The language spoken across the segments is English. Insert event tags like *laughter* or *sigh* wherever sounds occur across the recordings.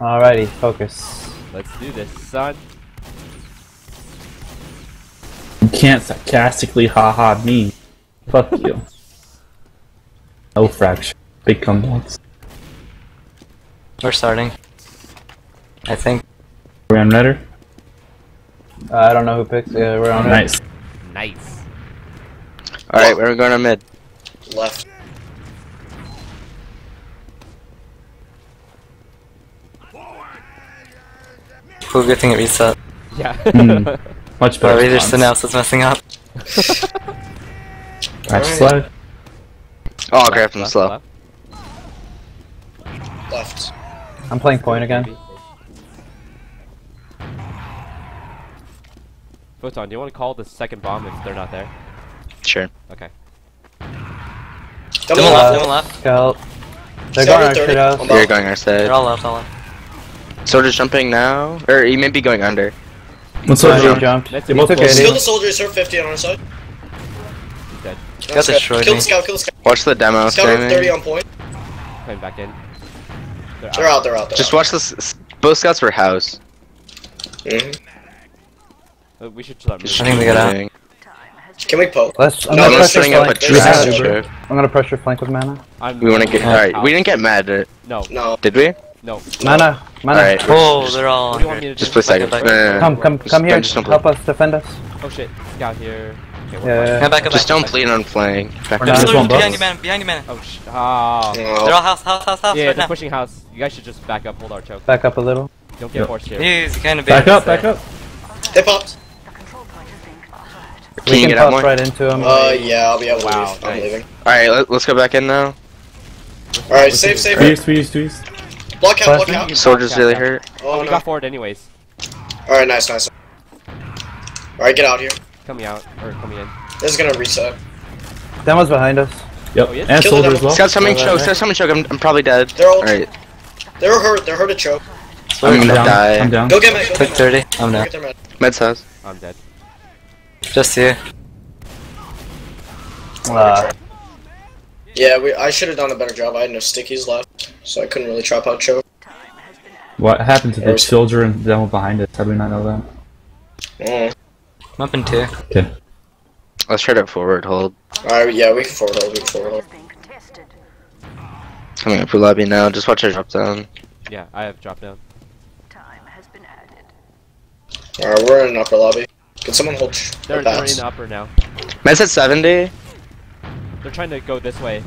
Alrighty, focus. Let's do this, son. You can't sarcastically haha me. Fuck you. No fracture. Big comebacks. We're starting. I think. We're on redder. Uh, I don't know who picked. Yeah, we're on it. Nice. Nice. Alright, we're going to mid. Left. Cool, good thing it reset. Yeah. Hmm. *laughs* Much better. better. either response. Stenhouse is messing up. *laughs* Patch slide. Oh, I'll grab him Left, slow. left. Left. I'm playing point again. Photon, do you want to call the second bomb if they're not there? Sure. Okay. Double Demo left, left. demo left. Scout. They're Scout going our 30. shit out. I'm You're going our side. They're all left, all left. Soldier's jumping now. Or he may be going under. Let's So go. he jump. jumped. That's He both took. Kill the soldiers, serve 50 on our side. Dead. Got destroyed Kill the scout, kill the scout. Watch the demo Scout at 30 on point. Coming back in. They're, They're out, they're out, they're Just out. watch this. Both scouts were house. Mhm. Uh, we should start I moving. think they got out. Can we poke? Let's. I'm No, gonna they're pressure setting up a There's We trap. I'm gonna pressure flank with mana. I'm We want to get. Alright, we didn't get mad at it. No, No. Did we? No. Mana. Mana. Alright. Oh, they're all What do you want me to Just do? play second. back, No, no, no. Come, come, come here. don't- just Help us defend us. Oh shit, scout here. Okay, we're Yeah, fine. yeah, back Just back. don't bleed on flank. Back We're There's not- up. Just one behind box. you, man. Behind you, man. Oh sh. Ah. No. They're all house, house, house, house Yeah, right they're now. pushing house. You guys should just back up, hold our choke. Back up a little. Don't get Yep. forced here. He's kind of Back up, back up. They popped. Can we can get pop more? right into him. Uh, yeah, I'll be able to Wow, leave. I'm leaving. Alright, let, let's go back in now. Alright, save, save. Tweez, tweez, tweez. Block out, block out. Soldiers Back, really back. hurt. Oh, Oh, we no. got forward anyways. Alright, nice, nice. Alright, get out here. Coming out or coming in. This is gonna reset. Demo's behind us. Yep. Oh, yes. And Kill soldier them. as well. Scouts coming Oh, choke. right. Scouts choke. I'm, I'm probably dead. They're Alright. They're hurt, they're hurt to choke. I'm I'm gonna down. die. I'm down. Go get me, go 30. I'm me. down. Get med. Med's house. I'm dead. Just you. Uh, Yeah, we, I should have done a better job. I had no stickies left, so I couldn't really trap out choke. What happened to the There's- soldier and demo behind us? How do we not know that? Mm. I'm up in two. Okay. Let's try to forward hold. Alright, yeah, we can forward hold, we can forward hold. Coming up for lobby now. Just watch our drop down. Yeah, I have dropped down. Alright, we're in upper lobby. Can someone hold They're, the they're in upper now. Med's at 70. They're trying to go this way.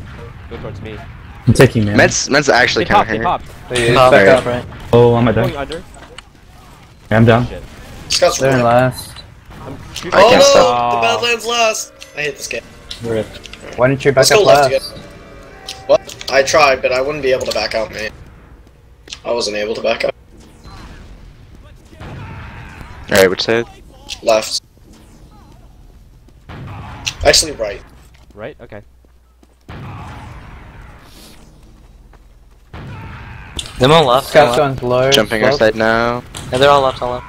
Go towards me. I'm taking man. Med's, Med's actually They kind popped, of they hurt. popped. they Oh, back up, right? Oh, I'm a Going dead. under. I'm down. Shit. Scouts They're in last. I'm shooting. I Oh can't no! stop. The Badlands last! I hate this game. Why didn't you back Let's up left last? again. What? I tried, but I wouldn't be able to back out, mate. I wasn't able to back out. Alright, which side? Left. Actually, right. Right? Okay. Demo left. Scout's left. going low. Jumping our side now. Yeah, they're all left, all left.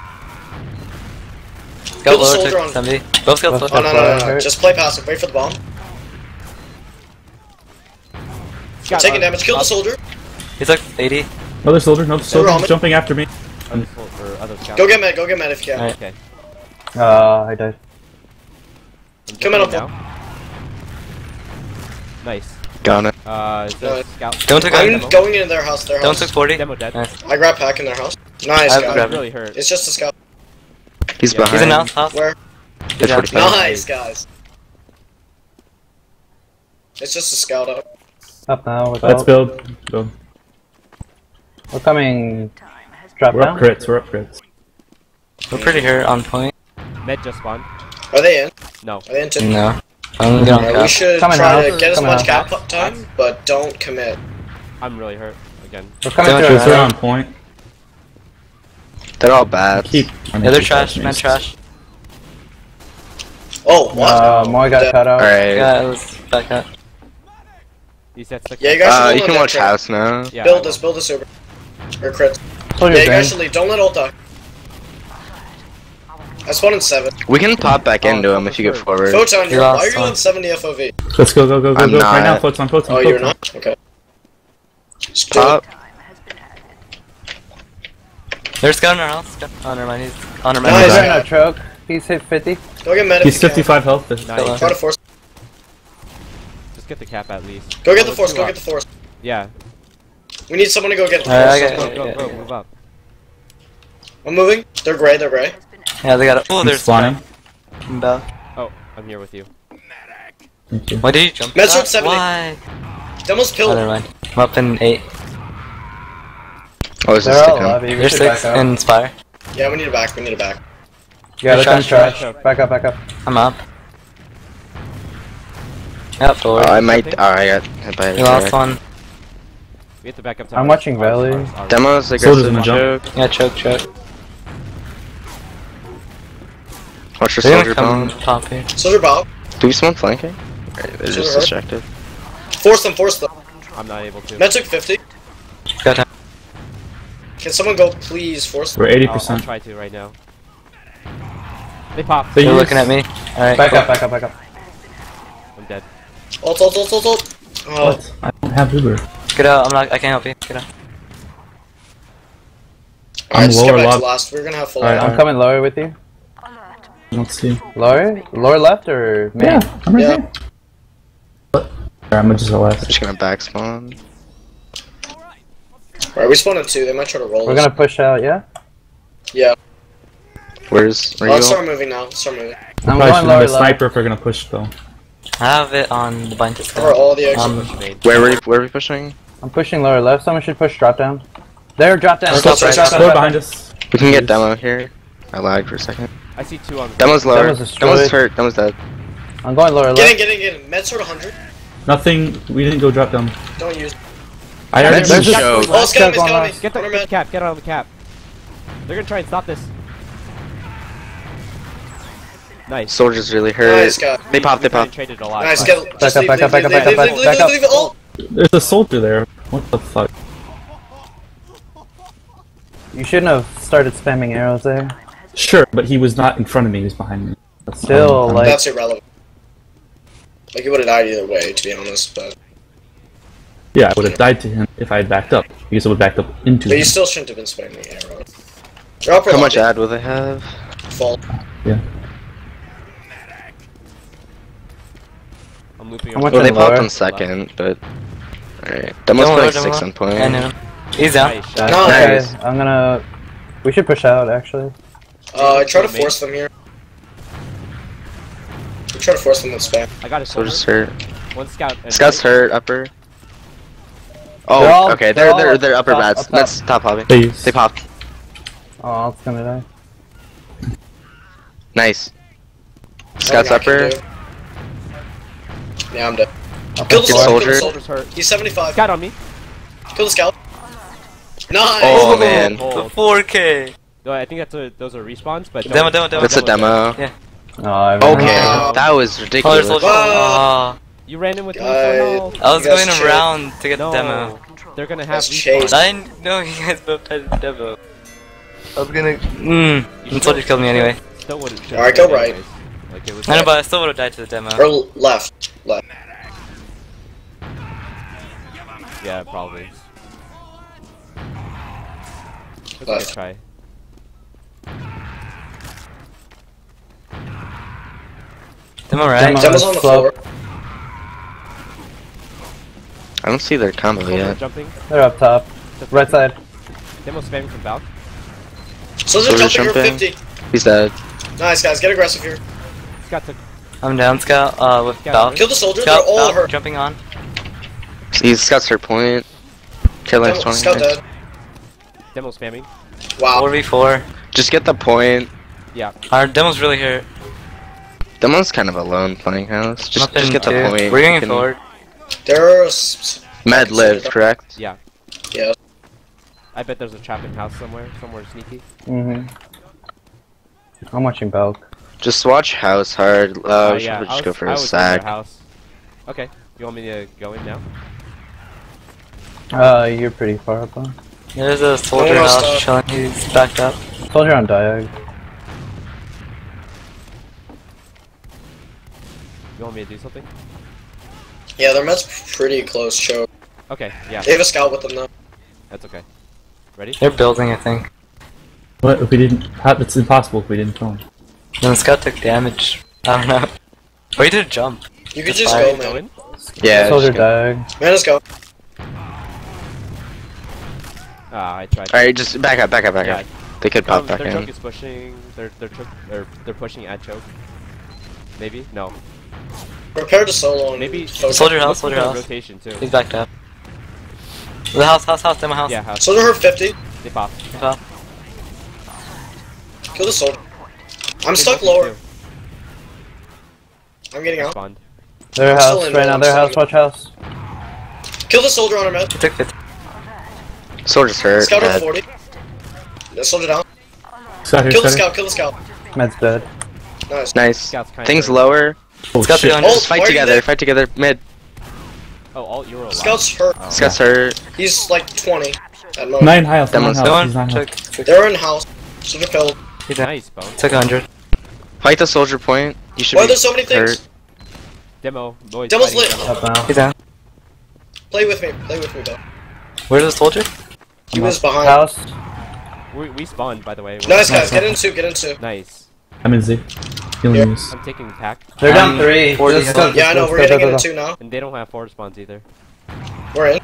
Kill Scout the lower soldier took on- 70. Both scouts Both. Oh, no, no, no, no. Just play passive. Wait for the bomb. Scout, Taking damage. Kill the soldier. He's like 80. Another soldier, another soldier Roman. jumping after me. Other sol- other scout. Go get med. Go get med if you can. Alright. Okay. Uh, I died. Come in jumping up. now. Nice. Got it. Uh, is there a Nice. scout? Don't took I'm demo. going into their house. Their Don't house. took 40. Demo dead. Nice. I grab pack in their house. Nice, I've guy. really hurt. It's just a scout. He's Yeah. behind. He's in house, house. Where? It's Yeah. 45. Nice, guys. It's just a scout out. Up now. Without. Let's build. build. We're coming. Drop We're up down. crits, we're up crits. We're pretty hurt on point. Med just spawned. Are they in? No. Are they in? No. I'm gonna get on Alright, we should Come try house. to get as Come in much house. cap time, but don't commit. I'm really hurt again. We're coming Don't through. you Crits are right? on point. They're all bad. Keep. Yeah, they're trash. Man, trash. Oh, what? Uh, Moy got Dead. cut out. Alright. Yeah, it was back up. He's at six. Yeah, you guys should Uh, you can watch track. house now. Yeah, build will. this, build this over. Or crit. Yeah, you guys should leave. Don't let ult die. I one in 7. We can pop back Oh, into him if you get forward. Photon, you're, You're why are you awesome. on 70 FOV? Let's go, go, go, go, I'm go. Right now, not. floats on, floats on, Oh, floats you're on. not? Okay. Just. Pop. There's Scout in our house. Scout. Oh, never mind. He's on our Nice. He's map. a choke. He's hit 50. Go get med. if He's 55 health. Nice. Try to force. Just get the cap at least. Go get Oh, the force. Go get the force. Yeah. We need someone to go get the Alright, force. Right, go, go, go, move up. I'm moving. They're gray. They're gray. Yeah, they got it. Oh, He's there's spawning. Scout. Oh, I'm here with you. Thank you. Why did you jump? Met's that? up 70. Why? Demo's Oh, pill. never mind. I'm up in 8. Oh, is this They're the all count? lobby. We There's should 6 back up. in Spire. Yeah, we need a back. We need a back. Yeah, they're coming Trash, trash. Back up, back up. I'm up. Yep, Oh, forward. I might. Oh, I oh, got hit by we a lost one. We have to back up to I'm watching ours, Valley. ours, ours. Demos Soldiers in aggressive the jump. choke. Yeah, choke, choke. Watch your soldier bomb. top. Soldier Bob. Do we someone flanking? Or They're just hurt. distracted. Force them. Force them. I'm not able to. Med took 50. Got time. Can someone go please force them? We're I'll, I'll 80%. try to right now. They popped. They They're use- looking at me. Alright, Back cool. up, back up, back up. I'm dead. Ult, ult, ult, ult, ult. Oh, What? I don't have Uber. Get out. I'm not. I can't help you. Get out. Alright, I'm just get lower back lob- to last. We're gonna have full Alright. I'm coming lower with you. Let's see. Lower? Lower left or main? Yeah, I'm right Yeah. here. Alright, I'm gonna just I'm just gonna back spawn. Alright, we spawned in two. They might try to roll We're us. gonna push out, yeah? Yeah. Where's where Oh, you? let's start moving now. Start moving. I'm Probably going should have lower a left. sniper if we're gonna push though. I have it on the bind to Cover all the exits. Um, Push main. Where are we, where are we pushing? I'm pushing lower left. Someone should push drop down. There, drop down. Let's Drop go down, right. drop down, Door drop behind down. us. We can get demo here. I lagged for a second. I see two on. Demo's lower. Demo's destroyed. Demo's hurt. Demo's dead. I'm going lower Get in, left. get in, get in. Med sword 100. Nothing. We didn't go drop down. Don't use. I already There's moved. a- Choke. Oh, it's got me, it's going got me. Get the, Corner get the cap. Get on the cap. They're gonna try and stop this. Nice. Soldiers really hurt. Nice, Scott. They popped. They We kinda popped. traded a lot. Nice, but- get. Just up, leave, back up, leave, back leave, up, leave, back leave, up, back up. leave, leave, ult. There's a soldier there. What the fuck? You shouldn't have started spamming arrows there. Sure, but he was not in front of me. He was behind me. That's Still, um, like- That's irrelevant. Like, he would have died either way, to be honest, but. Yeah, I would have died to him if I had backed up. Because I would have backed up into But you still shouldn't have been spamming arrows. You're upper How much ad will they have? Fall. Yeah. I'm looping How over. much Well, they in popped on second, but. Alright. That must be like six on point. I know. He's out. Nice shot. Okay, Nice. I'm gonna. We should push out actually. Uh, I try to force them here. We try to force them with spam. I got a soldier. Soldiers hurt. One scout. Scout's right. hurt. Upper. They're Oh, all- okay. they're They're they're they're upper top- bats. up top. That's top lobby. Please. They popped. Oh, it's gonna die. Nice. Scout's upper. Yeah, I'm dead. Up Kill the top. soldier. soldier. Kill the Soldier's soldier. hurt. He's 75. Scout on me. Kill the scout. Nice. Oh man. The 4K. No, I think that's a, those are respawns, but Demo, don't- demo, demo. That's a demo. No, oh, I Okay, Wow. that was Oh, ridiculous. soldier. Wow. Oh, You ran in with me Guys. no. I was going chill. around to get No. the demo. They're gonna have That's respawns. chase. I know you guys both had the demo. I was gonna. Mmm. You And soldier still- killed me anyway. Still wouldn't. should've Alright, go right. anyways. Like it was. I know, but I still would have died to the demo. Or left. Left. Yeah, probably. Let's give it a Left. try. Demo right. Demo. Demo's on the slow. floor. I don't see their combo Soldier yet. jumping. They're up top. Just- Right side. Demo spamming from Valk. Soldier Soldier jumping here, jumping. 50. He's dead. Nice, guys. Get aggressive here. Scout took. I'm down, Scout. Uh, with Scout, Valk. Kill the soldier. Scout, They're all Valk, hurt. jumping on. He's Scott's hurt point. Kill last Demo- 20. Scout dead. Demo spamming. Wow. 4v4. Just get the point. Yeah. Our demo's really hurt. Demo's kind of alone playing house. Just, Nothing just get the point. We're You going can- forward. There are. s- Med lived, correct? Yeah. Yeah. I bet there's a trap in house somewhere. Somewhere sneaky. Mm-hmm. I'm watching Belk. Just watch house hard. Uh, Uh, we should yeah. just I was, go for I a was in their sack. house. Okay. You want me to go in now? Uh, you're pretty far up on. There's a soldier Almost house up. chilling. He's backed up. Soldier on diag. You want me to do something? Yeah, their med's pretty close, choke. Okay. Yeah. They have a scout with them, though. That's okay. Ready? They're building, I think. What if we didn't? How, it's impossible if we didn't kill him. Then the scout took damage. I don't know. Oh, he did a jump. You could That's just fine. go, Go man. in? Yeah. Soldier just died. Man, let's go. Ah, I tried. Alright, just back up, back up, back Yeah, up. They could um, pop back their choke is pushing. They're they're choke, or they're pushing at choke. Maybe no. Prepare to solo Maybe focus. Soldier house, soldier house. rotation too. He's backed up. The house, house, house, demo house. Yeah, house. Soldier hurt 50. They pop. Pop. Kill the soldier. I'm They stuck lower. too. I'm getting out. Spawned. Their I'm house right now. Their house. Watch house. Kill the soldier on our med. He took 50. Soldier's hurt. Scout hurt 40. The soldier down. Scout here, Kill the scout. scout, kill the scout. Med's dead. Nice. Nice. Things of. lower. Oh Scout shit! 300. Just fight are together, there? fight together. Mid. Oh, all you're alive. Scout's hurt. Oh. Scott's hurt. He's like 20 at most. Nine house. Nine Demon's house. No He's one nine took house. 60. They're in house. Soldier killed. He did. Nice, bone. Took 100. Fight the soldier point. You should Why are be there so many things? hurt. Demo. Boys. Demo's lit. demo. Up. He's down. Play with me. Play with me, though. Where's the soldier? He was behind. House. We, we spawned, by the way. We're- Nice, guys. Get in two. Get in two. Nice. I'm in Z. Healing yeah. I'm taking pack, They're down Um, three. 40 Just go. Yeah, I know. We're go, getting go, go, in go. two now. and they don't have forward spawns either. We're in.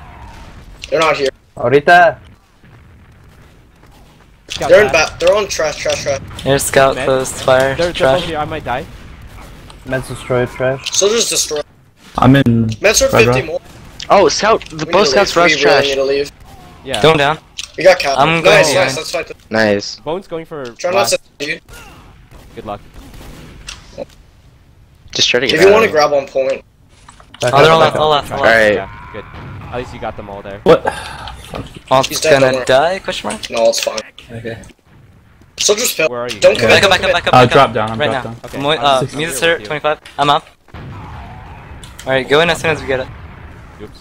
They're not here. Ahorita. Scout They're in pack. back. They're on trash, trash, trash. There's scout Med. close, fire, They're, they're trash. here. I might die. Med's destroyed. Trash. So Soldiers destroyed. I'm in. Mets are 50 right. more. Oh, scout. The We need both to scouts rush we trash. Really need to leave. Yeah. Going down. We got cap. I'm nice, going nice. behind. Let's fight. Nice. Bone's going for. Try not last. to you. Good luck. Just try to get If you want to grab one point, Back Oh, they're all left, all left, all left. Alright. Yeah. Good. At least you got them all there. What? Alt's He's gonna die? Question mark. no, it's fine. Okay. Soldiers fail. Where are you? Don't guys? commit. Back up, back up, back up. Uh, back drop down, I'm right drop now. down. Okay. Mo- uh, six Muse's here hurt. with you. 25. I'm up. Alright, go in as soon as we get it. Oops.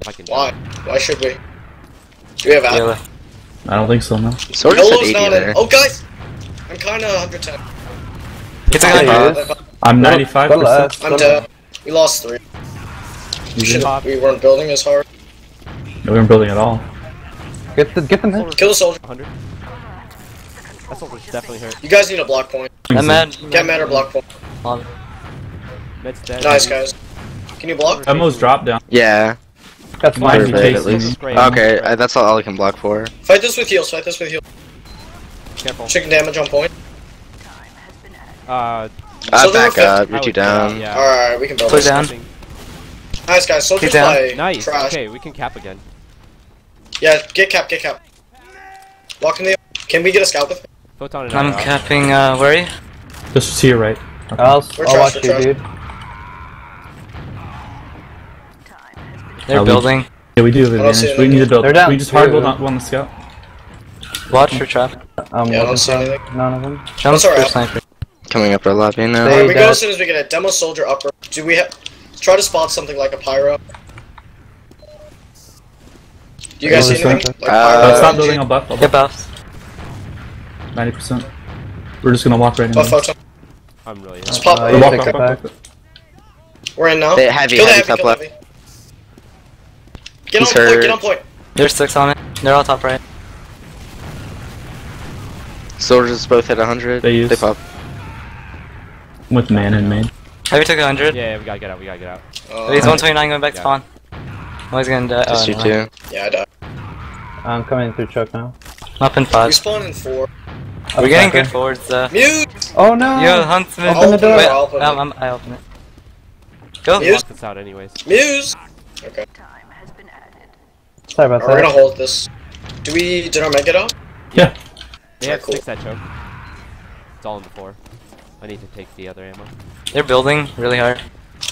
If I can. Why? Why should we? Do we have ad? Yellow. I don't think so, man. Soldier's at Yolo's 80 not in. there. Oh, guys! I'm kinda 110. It's a Yeah, gun. he is. I'm 95%. I'm go dead. We lost three. You Shit, we weren't building as hard. We weren't building at all. Get the get them in. Kill the soldier. 100. That soldier's definitely hurt. You guys need a block point. I'm mad. Get mad or block point. On. Med's dead. Nice, guys. Can you block? Emo's drop down. Yeah. That's Might fine. at least. me. Great. Okay, uh, that's all I can block for. Fight this with heals. Fight this with heals. Careful. Chicken damage on point. Uh, Uh, Soldier back up. I You're would too down. Yeah. Alright, we can build Put this. down. Nice, guys. Soldiers He's down. play Nice. trash. Okay, we can cap again. Yeah, get cap, get cap. Walk in the. Can we get a scout with me? Photon and I I'm out. capping, uh, where are you? Just to your right. I'll, We're I'll trash, watch you, trash. dude. They're we- building. Yeah, we do have I advantage. We need to build. They're down We just hard two. build on one the scout. Watch for trap. I'm Yeah, I don't see anything. none of them. Jump That's alright. for sniper. Coming up our lobby now. They- Alright, we go as soon as we get it. Demo soldier upper. Do we have? Try to spot something like a pyro. Do you guys see anything? Like Uh, pyro, stop building a buff. Get buff buffs. 90%. We're just gonna walk right in. Buff there. photon. I'm really Let's pop. Uh, Walk, walk, walk, walk. We're in now. They- heavy, kill heavy, heavy, top kill left. heavy. Get He's on point, get on point. There's six on it. They're all top right. Soldiers both hit 100. They use- They pop. With man and main. Heavy took 100. Yeah, yeah, we gotta get out. We gotta get out. Uh, He's 129 going back to Yeah. spawn. Oh, he's gonna die. Just Oh, you no. two. Yeah, I died. I'm coming through choke now. Up in We five. spawn in four. We're getting good forwards though. Mute! Oh no! Yo, Huntsman. Open the door. Wait, I'll open it. I'm, I open it. Go. Mute. This out anyways. Muse! Okay. Time has been added. Sorry about Alright, we're gonna hold this. Do we. Did our men get out? Yeah. They have cool. six at choke. It's all in the four. I need to take the other ammo. They're building really hard.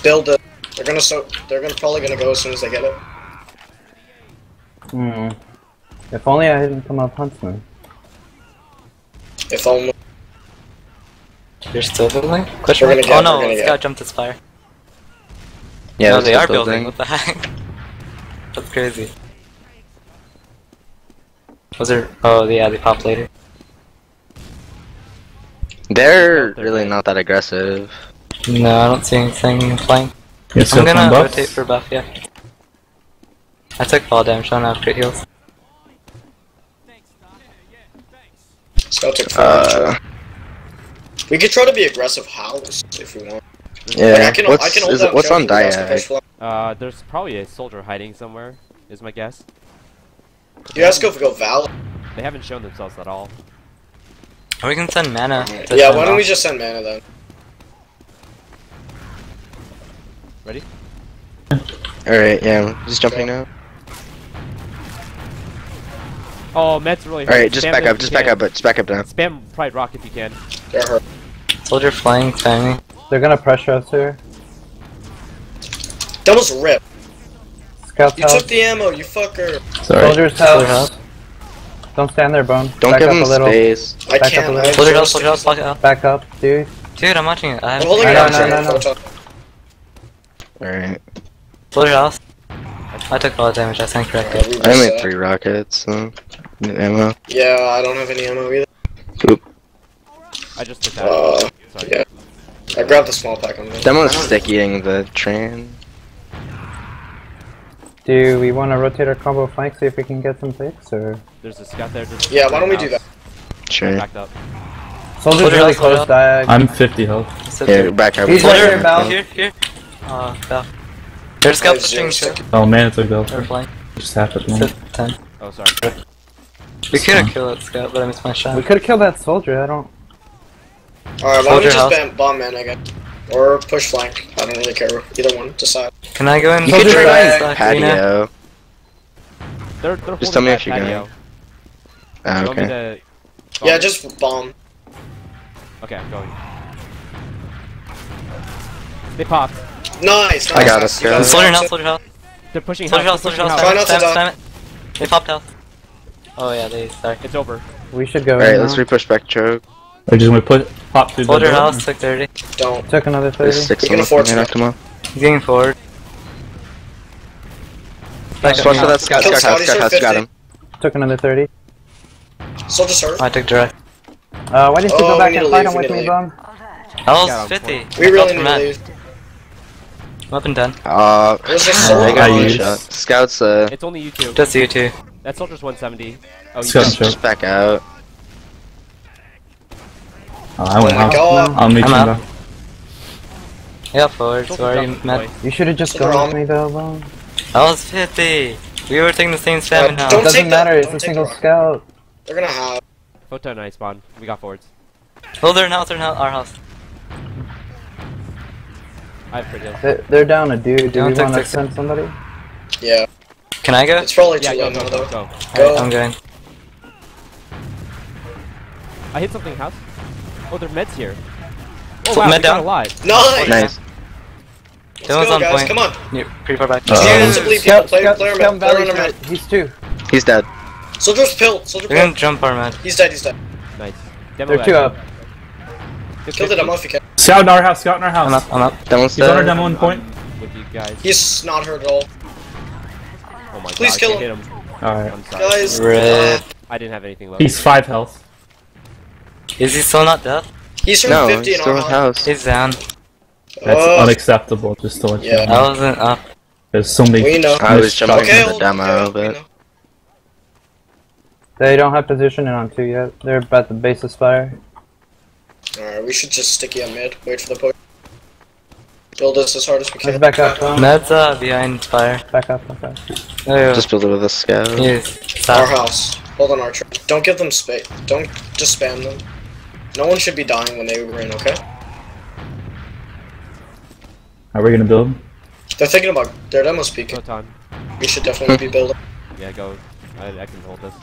Build it. They're gonna so. They're gonna probably gonna go as soon as they get it. Hmm. If only I didn't come up Huntsman. If only. They're still building? Question We're mark? gonna get- oh no, we're gonna Scout get. jumped to Spire. Yeah, no, they're they still are building. What the heck? That's crazy. Was there? Oh yeah, they pop later. They're really not that aggressive. No, I don't see anything flying. You I'm gonna some buffs? rotate for buff. Yeah. I took fall damage. I don't have crit heals. Scout took. Uh, we could try to be aggressive house if we want. Like, I yeah. can, What's I can hold is what's on you guys can push Diag? Uh, there's probably a soldier hiding somewhere. Is my guess. You guys go go Val. They haven't shown themselves at all. Or we can send mana. to Yeah, why don't we just send mana then? Ready? Alright, yeah. Just jumping now. Oh, Med's really hurt. Alright, just Spam back up. Just you back can. up. But just back up now. Spam Pride Rock if you can. They're hurt. Soldier flying, spamming. They're gonna pressure us here. That was rip. Scout's You took the ammo, you fucker. Sorry. Soldier's Soldier house. House. Don't stand there, Bone. Don't Back give up him a little. space. I Back up can't. a little. I Soldier have house, soldier house, lock it up. Back up, dude. Dude, I'm watching it. I I'm holding it no, down. no, Jerry. no, no. Photon. Alright. Soldier house. I took a lot of damage, I think, corrected. we I only reset. three rockets, so. Ammo. Yeah, I don't have any ammo either. Oop. I just took that. Uh, Sorry. yeah. I grabbed the small pack. I'm good. Demo's stickying the train. Do we want to rotate our combo flank, see if we can get some picks, or There's a scout there. Just Yeah, why don't we do that? Sure. Backed up. Soldier's Soldier really house, close, diag. I'm 50 health. Sit Yeah, back up. He's right Soldier, here, Val. here, here. Uh, Val. There's scout pushing stick. too. Oh man, it's a go. They're flying. Just happened. Sit 10. Oh, sorry. We could have killed that scout, but I missed my shot. We could have killed that soldier. I don't. Alright, why don't we just house. bomb man again? Or push flank. I don't really care. Either one. Decide. Can I go in? You could Soldier try back. Patio. They're, they're Just tell me if you're going. patio. Ah, You want me okay. to- Yeah, just bomb. Okay, I'm going. They popped. Nice, nice. I got us, You guys. Soldier house, it. soldier house. They're pushing Soldier house, house. soldier They're pushing Try not to die. They popped out. Oh yeah, they sorry. It's over. We should go Alright, in let's now. repush back choke. Are you just gonna put pop through Soldier the door? house, took 30. Don't. Took another There's 30. six You can on the afford phone, to. knocked him off. He's getting forward. Back Watch up for that scout, Kill scout house, Saudis scout got him. Took another 30. Soldier's hurt. I took direct. Uh, why didn't you Oh, go back and fight him with me, to Bum? That was 50. We I really felt need to mad. leave. I'm up and done. Uh, It was just they got I one used- shot. Scouts, uh, It's only you two. Just you two. That soldier's 170. Oh, you Scout got just back out. Oh, I went Oh my. God. I'll meet I'm you out. back. Yeah, forward. Sorry, Matt. You should have just Soldier gone on. with me, though, Bum. That was 50. We were taking the same spam Uh, in house. don't It doesn't take that- matter, it's don't a single the scout. They're gonna have. Photon and I spawn. We got forwards. Oh, they're in house, they're in our house. I have pretty They're, they're down a dude. Do Don't we take want to six- send somebody? Yeah. Can I go? It's probably Yeah, too go, late go, now go, though. go. Alright, Go. I'm going. I hit something house. Oh, there's meds here. Oh, wow, med down? alive. Nice. Nice. Let's Dylan's go, on guys. point. Come on. You're pretty far back. Uh, Stand to bleed people. Play, scout, play, scout play, play Valley's on. He's two. He's dead. Soldier's pilled. Soldier They're gonna jump our med. He's dead. He's dead. Nice. Demo They're two up. Killed it. I'm off. You can. Scout in our house. Scout in our house. I'm up, I'm up. Demo's He's on our demo in point. With you guys. He's not hurt at all. Oh my Please god. kill I him. Alright. Guys. Rip. I didn't have anything left. He's five health. Is he still not dead? he's from No, 50 he's still our in house. house. He's down. That's Oh. unacceptable. Just to let you know. I wasn't up. There's so many. We know. I was jumping shots. Okay, the demo, okay, we but- They don't have positioning on two yet. They're about the base of spire. Alright, we should just sticky on mid. Wait for the push. Build this as hard as we Let's can. back up, Bum. Med's uh, behind fire. Back up, back up. Oh, Just build it with a scout. Yes. Our house. Hold on, Archer. Don't give them space. Don't just spam them. No one should be dying when they were in, okay? Are we gonna build? Them? They're thinking about their demo speaking. Photon. We should definitely be building. Yeah, go. I, I can hold this.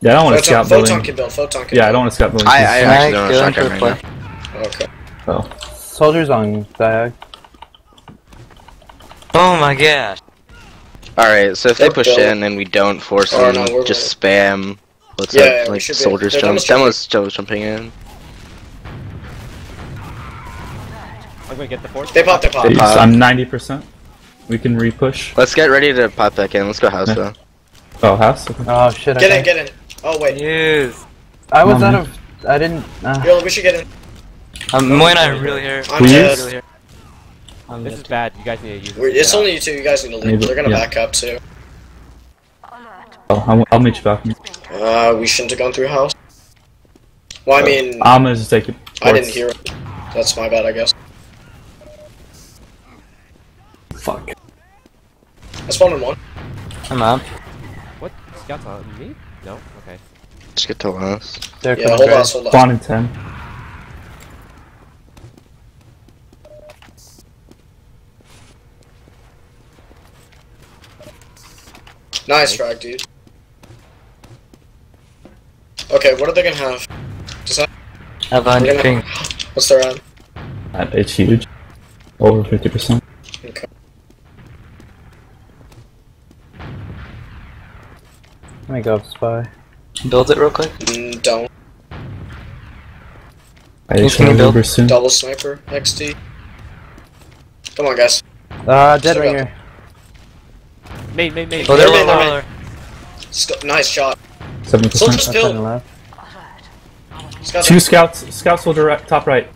Yeah, I don't want to Photon, scout Photon building. can build. Photon can Yeah, I don't want to scout building. I, I Can actually I don't go know into shotgun right play? now. Okay. Oh. Soldiers on diag. Oh my gosh. Alright, so if they They're push built. in and we don't force Oh, them, no, we're just spam. Let's Yeah, have, yeah, like should be- soldiers jump. demonstrating- Demo's still jumping in. Gonna get the force. They pop, they pop. Jeez, Uh, I'm 90%. We can repush. Let's get ready to pop back in. Let's go house Yeah. though. Oh, house? Okay. Oh shit, Get okay. in, get in. Oh, wait. Yes. I was Come out of. I didn't. Uh, Yo, we should get in. Um, Moy and I are really here. I'm dead. Really here. I'm This dead. is bad. You guys need to use We're, it's only you two. You guys need to leave. Maybe- They're gonna yeah. back up too. Oh, I'll, I'll meet you back. Uh, we shouldn't have gone through house. Well, I mean, I'm gonna just take it. I didn't hear it. That's my bad, I guess. I spawned in one. I'm up. What? Scouts on me? No? Okay. Just get to last. They're Yeah, coming hold right. on, hold on. Spawn in 10. Nice frag, dude. Okay, what are they gonna have? Just have, I have we're 100 gonna- ping. *gasps* What's their ad? Uh, It's huge. Over 50%. Okay. Let me go up spy. Build it real quick. Mm, don't. I Can you shall build? Soon. Double sniper, XD. Come on, guys. Uh, dead Still got ringer. Main, main, main. Oh, they're They're low, low, low. Nice shot. 70%. Soldier's Up killed. and. Scouts, Two scouts. Scout soldier right, top right.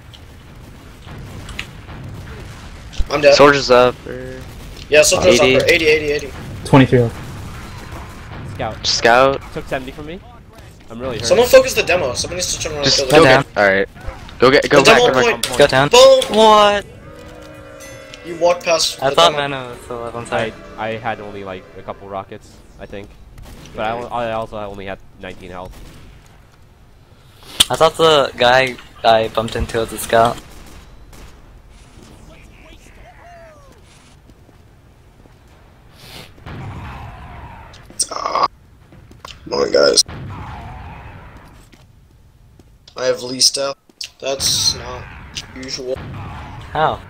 I'm dead. Soldier's up. yeah, soldier's 80. upper. 80, 80, 80. 23 health. Scout. Scout. Took 70 from me. I'm really hurt. Someone focus the demo. Someone needs to turn around Just and go kill down. Alright. Go get. Go The back. demo Go back. point. Go down. Boom! What? You walk past. I the thought demo. Mana was still up on I, side. I had only like a couple rockets, I think. But I, I also only had 19 health. I thought the guy I bumped into was a scout. Ah. Come on, guys. I have least out. That's not usual. How?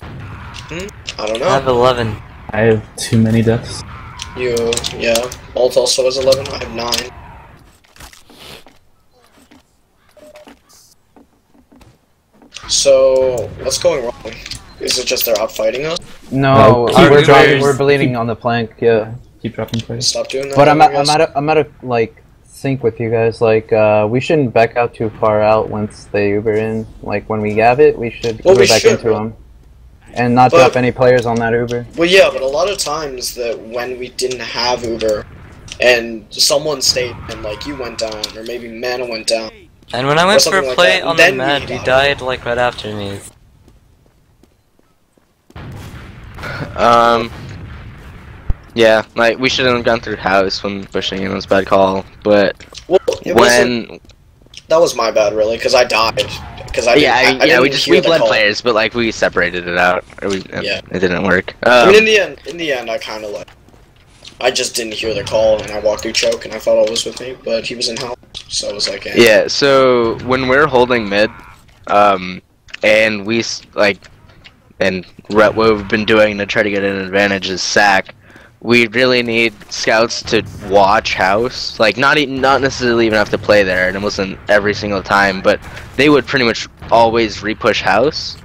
I don't know. I have 11. I have too many deaths. You, yeah. Alt also has 11. I have 9. So, what's going wrong? Is it just they're out fighting us? No, uh, we're, keep- dropping, we're bleeding on the plank, yeah. Keep dropping players. Stop doing that. But I'm I at, I'm at a, I'm at a like sync with you guys. Like uh, we shouldn't back out too far out once they Uber in. Like when we have it, we should Well, Uber we back should, into them, and not But- drop any players on that Uber. Well, yeah, but a lot of times that when we didn't have Uber, and someone stayed, and like you went down, or maybe Mana went down. And when I went for something a like play that, on the we med, he died like right after me. *laughs* Um. Yeah, like we shouldn't have gone through house when pushing in was bad call, but Well, when That was my bad, really, because I died. Because I yeah, I, I, I yeah, we just we bled call. players, but like we separated it out. We, Yeah. it didn't work. I Um, mean, in the end, in the end, I kind of like. I just didn't hear the call, and I walked through choke, and I thought it was with me, but he was in hell, so I was like, eh. Yeah, so when we're holding mid, um, and we like, and what we've been doing to try to get an advantage is sack. We really need scouts to watch house, like not e- not necessarily even have to play there, and it wasn't every single time, but they would pretty much always repush house,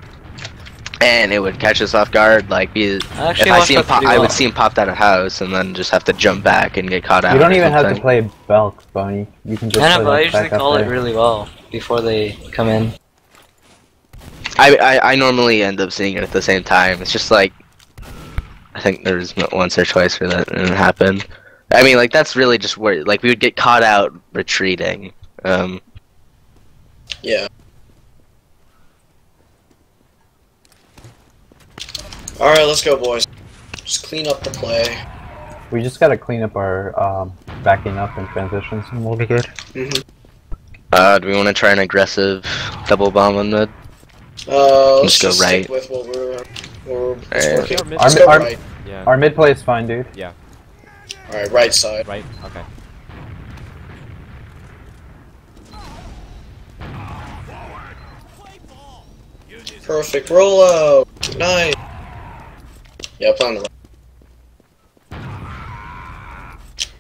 and it would catch us off guard. Like, be, I if I see him pop, I would see him popped out of house, and then just have to jump back and get caught out. You don't or even have to play Belk, Boney. You can just I know, play but I usually backup call it there. really well before they come in. I, I I normally end up seeing it at the same time. It's just like I think there was once or twice where that didn't happen. I mean, like that's really just where like we would get caught out retreating. Um, Yeah. Alright, let's go, boys. Just clean up the play. We just gotta clean up our um, backing up and transitions, and we'll be good. hmm uh, do we want to try an aggressive double bomb on mid? Uh, let's Just go just right. stick with what we're, we're what's Alright. working. Our mid- Let's Our- go our- right. Yeah. Our mid play is fine, dude. Yeah. Alright, right side. Right? Okay. Perfect rollout. Nice. Yeah, play on the right.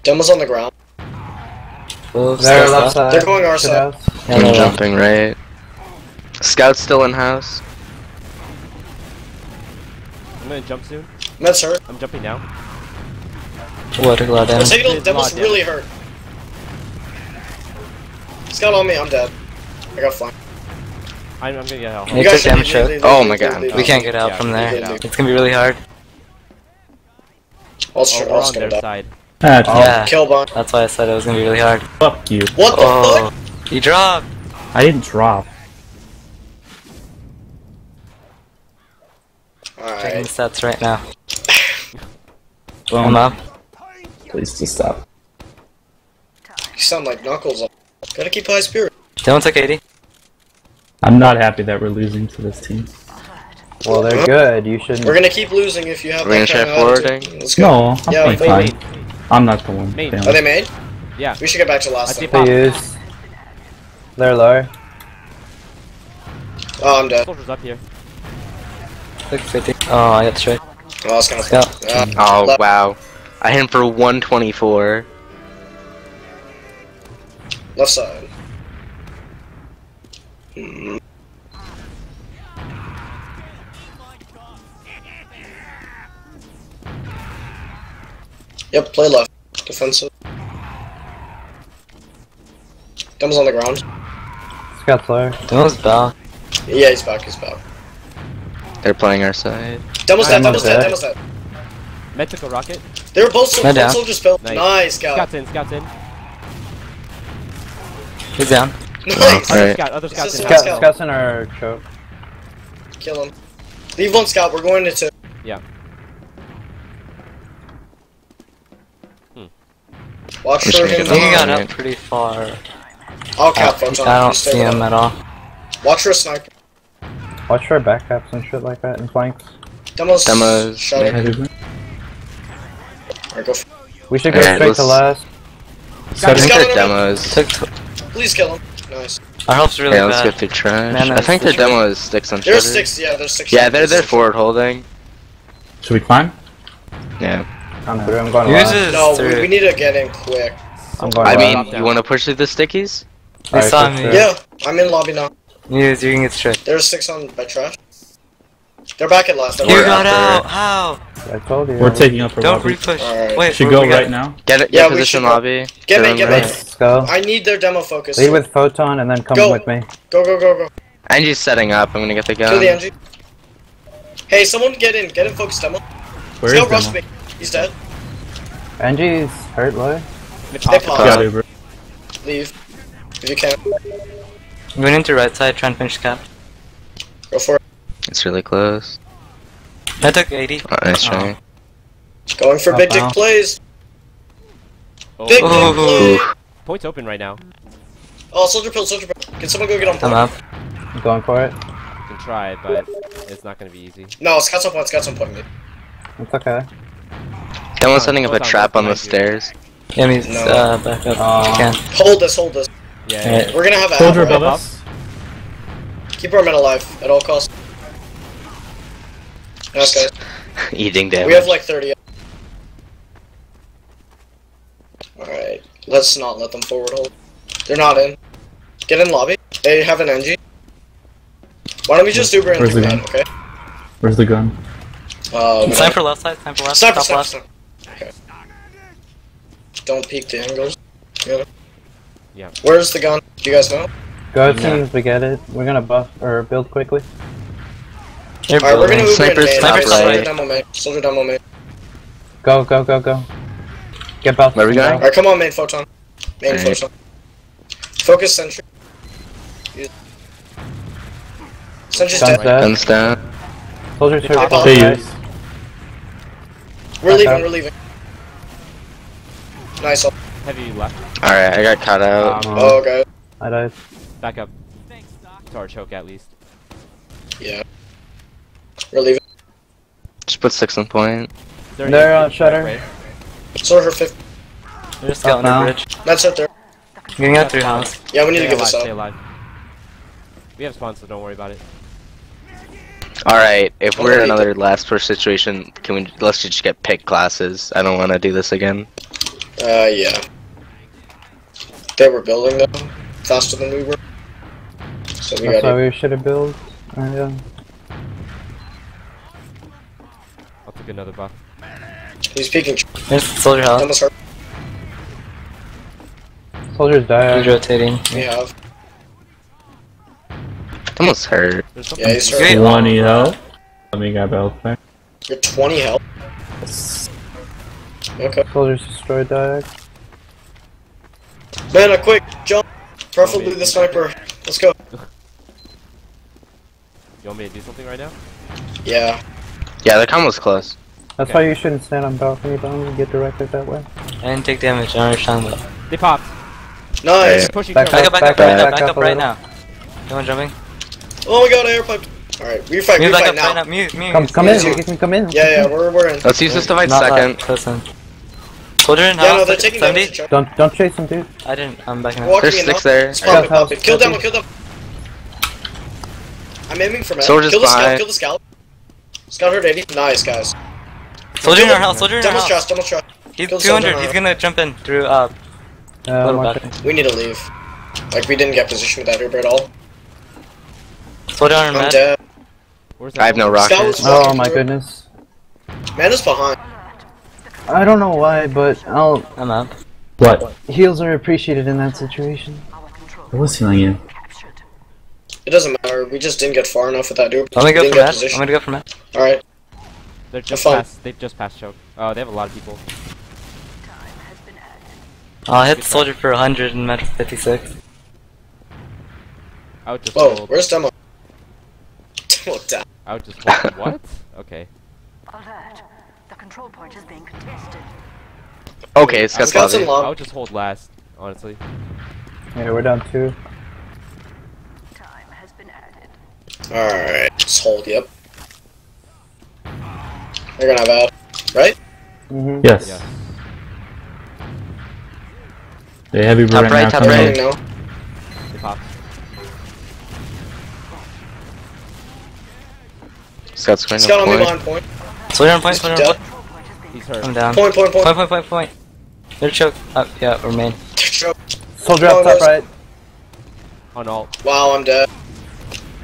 Demo's on the ground. Oops, There, that's left left. side. They're going our side. house. Yeah, I'm no, no. jumping right. Scout's still in house. I'm gonna jump soon. Med's hurt. I'm jumping now. Whoa, took a lot of Let's damage. take it. It's Demo's really hurt. Scout on me. I'm dead. I got flanked. I'm, I'm gonna get help. He You took guys damage leave, choke. leave, Oh leave, my God. leave, We can't get out Yeah, from there. can't out. It's gonna be really hard. I'll, Oh, we're on skip their it up. side. Ah, Oh. Yeah, Kill bomb. that's why I said it was gonna be really hard. fuck you. What the Oh, fuck? You dropped. I didn't drop. Checking Alright. stats right now. *laughs* Um, Boom. Up. Please just stop. You sound like Knuckles. Gotta keep high spirit. Dylan took 80. I'm not happy that we're losing to this team. Well, they're good. You shouldn't. We're gonna keep losing if you have We're that gonna kind try of forwarding? Let's go. No, I'm Yeah, playing wait, fine. Wait, I'm not the one. Main. Are they made? yeah. We should get back to last I time. did They use. They're low. Oh, I'm dead. Soldiers up here. 650. Oh, I got straight. Oh, that's kind of Yeah. fun. Uh, Oh left- wow. I hit him for 124. Left side. Hmm. Yep, play left. Defensive. Demo's on the ground. Scout's low. Dylan's back. Yeah, he's back, he's back. They're playing our side. Demo's dead, Demo's Demo's dead, dead. Demo's dead. Med took a rocket. They were both, so Man both down. soldiers built. Nice. Nice, scout. Scouts in, scouts in. He's down. Nice. Other Right. scout, other scouts in. Scout, Scout. Scouts in our choke. Kill him. Leave one scout, we're going to two. Yeah. Hmm. Watch for him. it I think he got up pretty far. I'll cap I. I don't see him at all. Watch for a sniper. Watch for backcaps and shit like that and flanks. Demo's. Demo's Shut up. I did- Alright, go. For We should go Alright, straight to let's- last. I think got their him. demos. Took. T- Please kill him. Nice. our health's really Yeah, let's bad. go through trash. Man, I think their that's- demo is sticks on There's shutter. six. Yeah, there's six. Yeah, they're they're forward holding. Should we climb? Yeah. I'm through. I'm going Use No, we, we need to get in quick. I'm going I mean, you want to push through the stickies? They Alright, saw me. Yeah, I'm in lobby now. Use, you can get straight. There's six on by trash. They're back at last. You We're back. got out! How? I told you. We're taking up for Don't lobby. repush. Alright. Wait, Should we- go right now. Get it. Yeah, Yeah, position go. lobby. Get me, get me. Let's go. I need their demo focus. Lead with photon and then come Go. with me. Go, go, go, go. Engie's setting up. I'm gonna get the Kill gun. the NG. Hey, someone get in. Get in focus demo. Where is Scout rush demo? me. He's dead. Engie's hurt low. Mid They pop. pop. Got Uber. Leave. If you can. Going into right side, trying to finish cap. Go for it. It's really close. I took 80. Oh, nice Oh. try. Going for Up big dick now. plays. Oh, Big dick Oh. play. Point's open right now. Oh, soldier pill, soldier pill. Can someone go get on I'm up. I'm going for it. You can try, but it's not gonna be easy. No, Scott's on point, Scott's on point, mate. It's okay. Demo's setting up a trap on the stairs. Yeah, he's No. uh, back up. Oh. You can. Hold this, hold this. Yeah. Alright. yeah. We're gonna have Soldier above us. Keep our men alive at all costs. Okay. *laughs* Eating damage. We have like 30. Alright, let's not let them forward hold. They're not in. Get in lobby. They have an NG. Why don't we just Uber Where's into the man, gun? okay? Where's the gun? Uh, Time for left side, time for left. Sniper, top sniper, left. sniper. Okay. Don't peek the angles. Yeah. Yeah. Where's the gun? Do you guys know? Go as soon as we get it. We're gonna buff or build quickly. Alright, we're gonna building. Uber Sniper's in main. top Okay, soldier right. demo main. Soldier demo main. Go, go, go, go. Get buff. Where we going? Alright, come on main photon. Main Alright. photon. Focus sentry. Use- Sentry's Gun's dead. dead. Guns down. Soldiers hurt. Top soldiers They hurt. use. We're Back leaving, up. we're leaving. Nice. Heavy left. Alright, I got caught out. Um, Oh, okay. I died. Back up. To our choke at least. Yeah. We're leaving. Just put six on point. They're, They're in- on shutter. right. Soldier 50. They're just scouting now. the bridge. That's it there. Getting out through house. Yeah, we need Stay to give alive, this stay alive. We have spawns, so don't worry about it. Alright, if we're in another last push situation, can we let's just get pick classes. I don't wanna do this again. Uh, yeah. They were building them faster than we were. So we That's got why it. we should have built. Uh, yeah. I'll take another buff. He's peeking. There's soldier house. Almost hurt. Soldiers die. He's rotating. We have. Almost hurt. Yeah, he's hurt. 20 health. Let me grab health back. You're 20 health. Okay. Soldiers destroyed die. Man, a quick jump. Preferably the sniper. Let's go. You want me to do something right now? Yeah. Yeah, the combo's close. That's why you shouldn't stand on balcony bound and get directed that way. I didn't take damage. I understand that. They popped. Nice. They're pushing Back turret. Back up, back up, Back right up, now. back Back up up right little. now. Anyone jumping? Oh my god, air pipe. Alright, we fight, we Mute back fight up right now. now. Mute, mute. Come, come in. You- You can come in. Yeah, yeah, we're, we're in. Let's use this device Not second. that close in. Soldier in Yeah, no, they're taking 70? damage. Don't don't chase him, dude. I didn't. I'm backing up. There's six there. Pop it, pop it. Kill them, Copy. kill them. I'm aiming for Matt. Soldier's Kill the scout, kill the scout. Scout hurt 80. Nice, guys. Soldier in our house. Soldier in our Devil's house. trust, devil's trust. He's Kill 200. He's gonna jump in through. Uh, Uh, Little mark back. it. We need to leave. Like, we didn't get position with that Uber at all. soldier on I'm mid. dead. Where's that? I have no rockets. Oh my through. goodness. Man is behind. I don't know why, but I'll, I'm up. What? heals are appreciated in that situation. I was healing you. It doesn't matter. We just didn't get far enough with that dude. I'm gonna go didn't for get mid. I'm gonna go for mid. Alright. They're just fun. past. They've just passed choke. Oh, they have a lot of people. Oh, I'll hit the soldier for 100 and mid for 56. I would just Whoa, hold. where's Demo? *laughs* Demo down. I would just hold. *laughs* what? Okay. Alert. The control point is being contested. Okay, Scout's Scouts in lobby. I lob. would just hold last. Honestly. Yeah, we're down two. Time has been added. Alright. Just hold, yep. They're gonna have out. Right? Mm-hmm. Yes. Yeah. They have you Top right right, now. top right. No. They popped. Scout's going Scout to on me point. behind point. Soldier on point. Soldier on point. Control point is being He's hurt. I'm down. Point, point, point. Point, point, point, point. They're choke. Up. yeah, remain. Soldier Oh, up top right. On alt. Wow, I'm dead.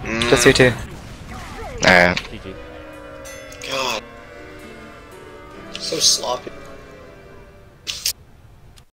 Mm. Just you two. Alright. GG. God. So sloppy.